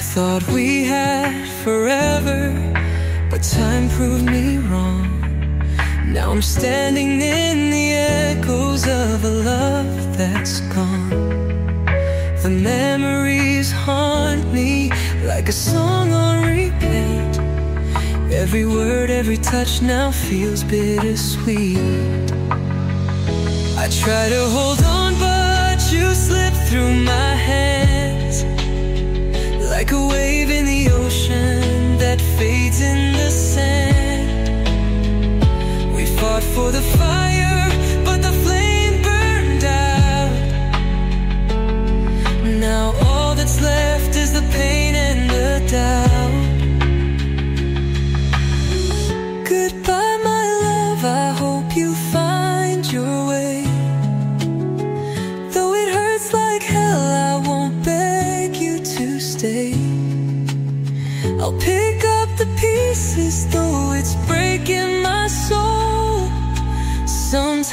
thought we had forever, but time proved me wrong. Now I'm standing in the echoes of a love that's gone. The memories haunt me like a song on repeat. Every word, every touch now feels bittersweet. I try to hold on,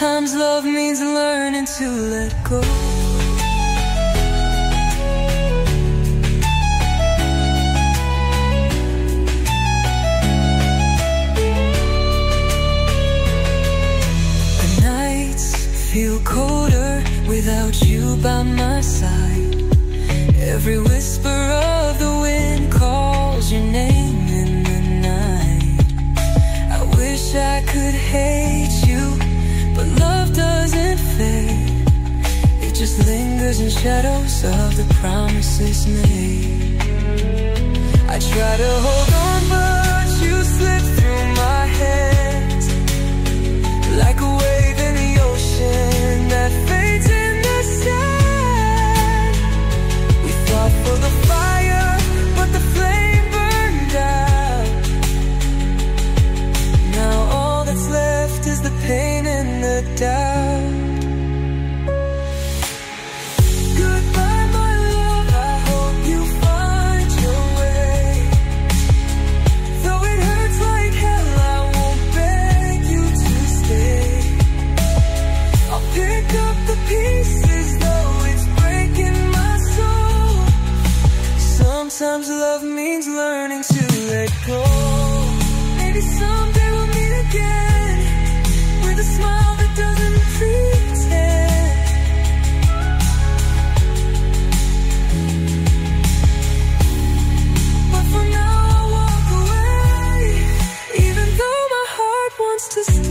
Sometimes love means learning to let go. The nights feel colder without you by my side. Every whisper of the wind calls your name in the night. I wish I could hate you, but love doesn't fade. It just lingers in shadows of the promises made. I try to hold Sometimes love means learning to let go. Maybe someday to stay.